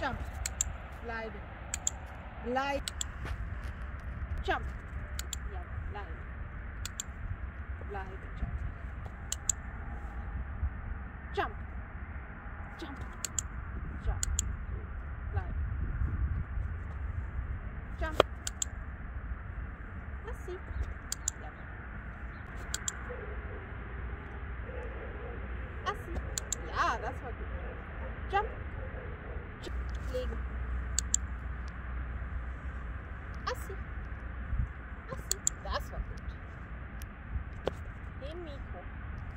jump, glide, glide, jump, yeah, glide, glide, jump, jump, jump, jump, glide, jump. Let's see. Let's see. Yeah, that's what. Jump. Legen. Assi. Assi. Das war gut. Dem Mikro.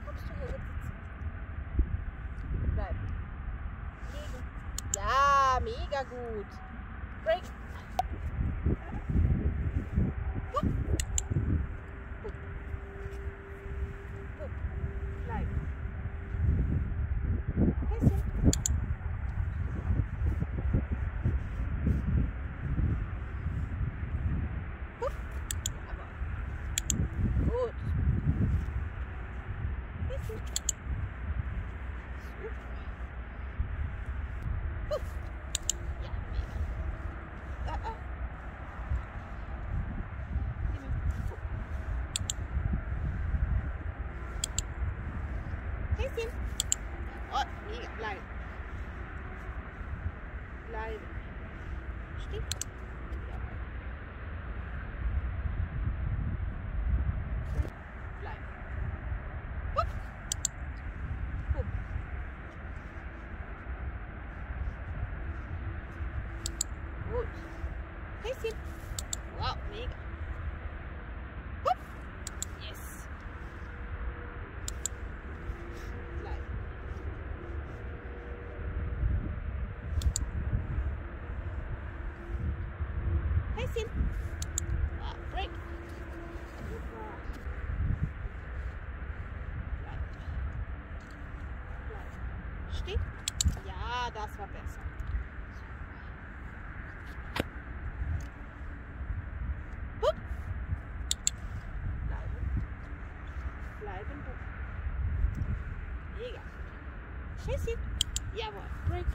Kommst du hier jetzt sitzen? Bleib. Legen. Ja, mega gut. Break. hết xin. Ôi nghĩ lại. Lại. Stick Hey, Sid. Häschen. Ah, break. Stehen. Ja, das war besser. Bleiben. Bleiben. Jawohl. Break.